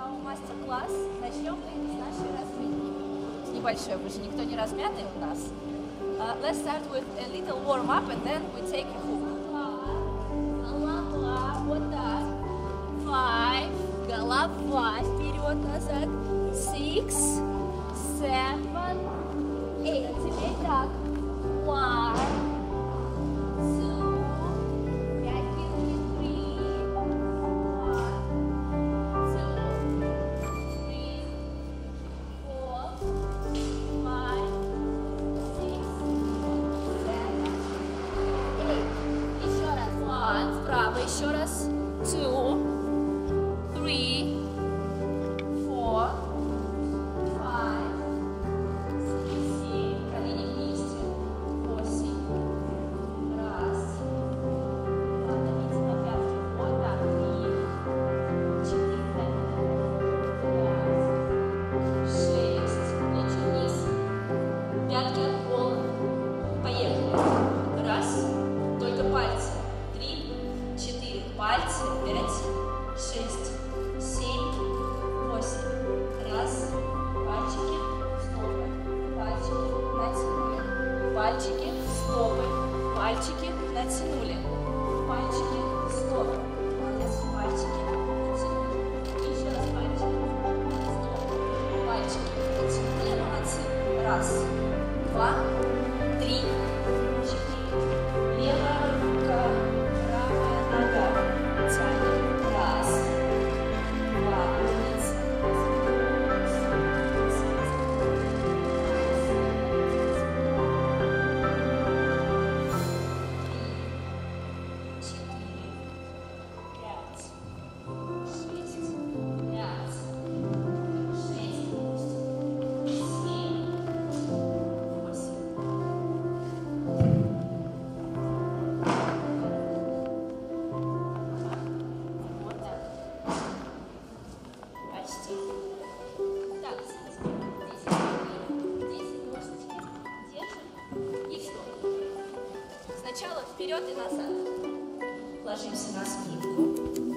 А мастер-класс. Начнем мы с нашей разминки. С Небольшой, мы же никто не размятый у нас. Uh, let's start with a little warm up and then we take a hook. Голова, вот так. Five, голова вперед-назад. Six, seven, eight. Теперь так. One, пальцы, пять, шесть, семь, восемь, раз, пальчики, стопы, пальчики, натянули, пальчики, стопы, пальчики, натянули, пальчики, стопы, молодец, пальчики, натянули, еще раз пальчики, стопы, пальчики, натянули, молодцы, раз, два, Сначала вперед и назад. Ложимся на спинку.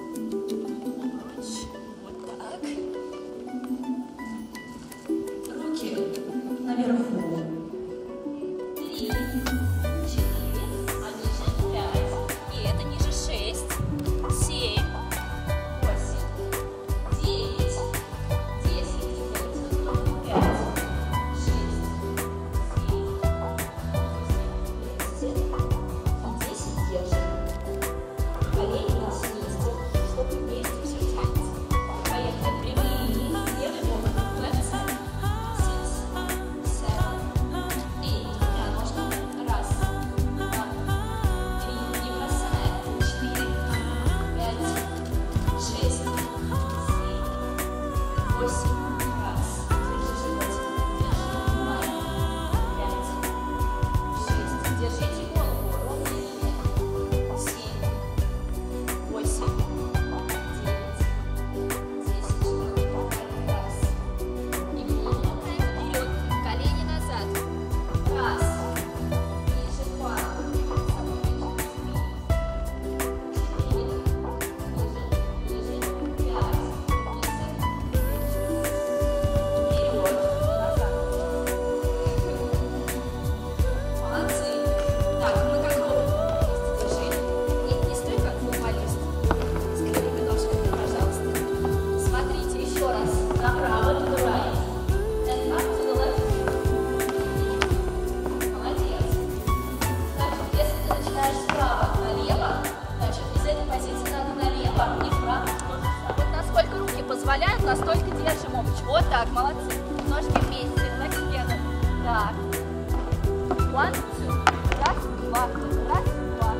One, two. Раз, два, раз, два.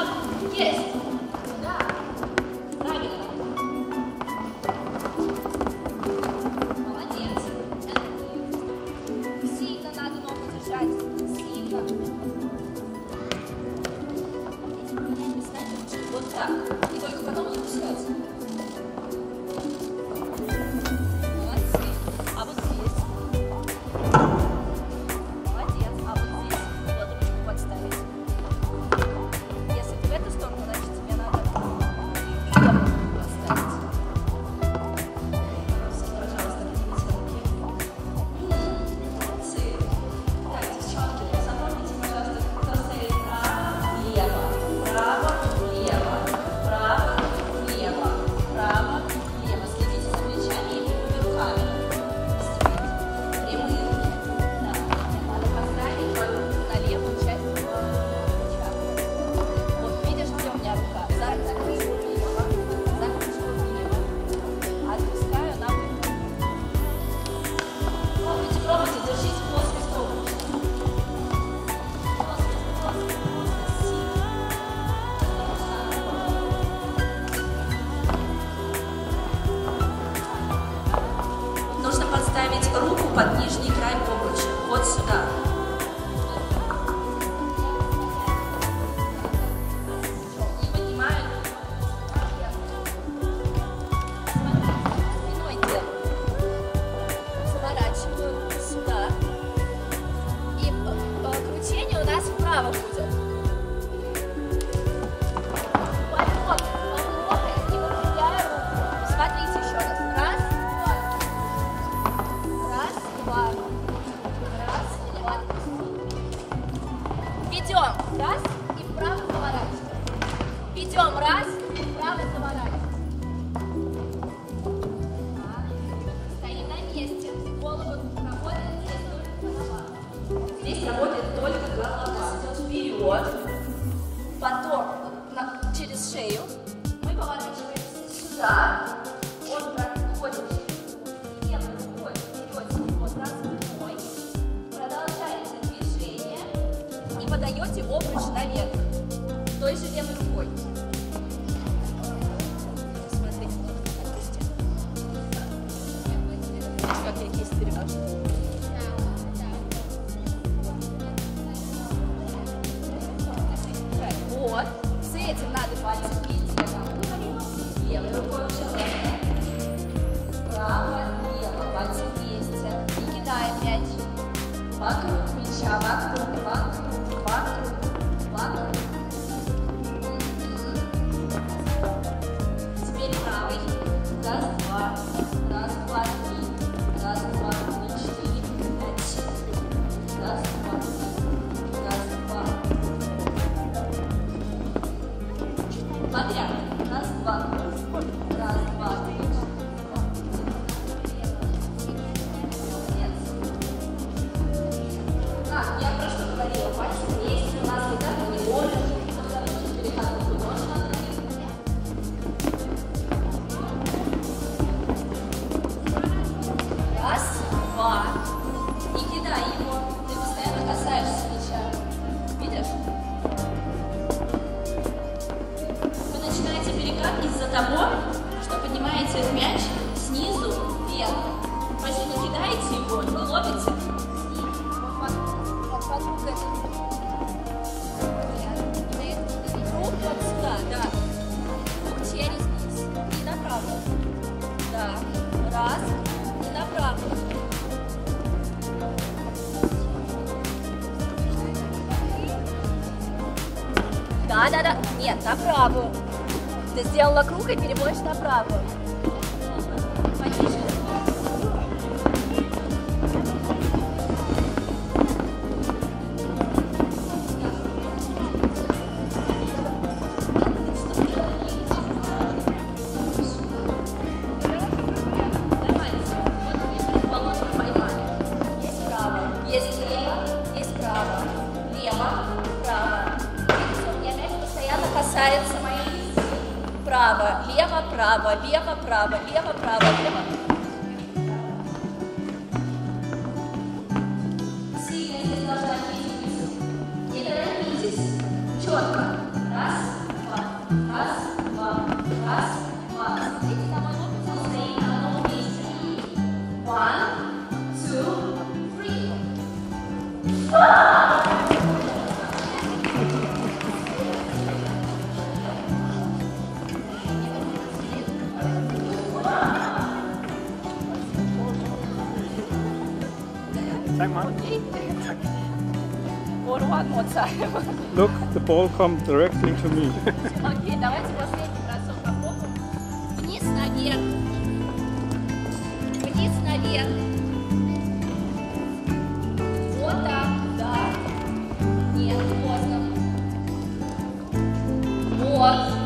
Оп, есть. Да. Правильно. Молодец. Сильно надо ногу держать. Сильно. Вот так. И только потом запускать. Да, да, да. Нет, направо. Ты сделала круг и переводишь направо. право, лево, право, лево, право, лево. четко. Раз, два, раз, два, раз, два. Смотрите на мой ногу, стоим на одном месте. One, two, three. Sag mal. What one more time? Look, the ball comes directly to me. Окей, давайте последний бросок. Вниз, наверх. Вниз, наверх. Вот так, да. Нет, поздно. Вот.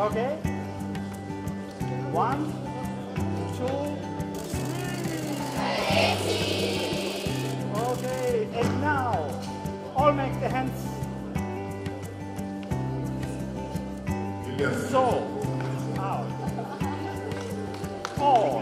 Okay? One, two. Okay, and now all make the hands so out. Four.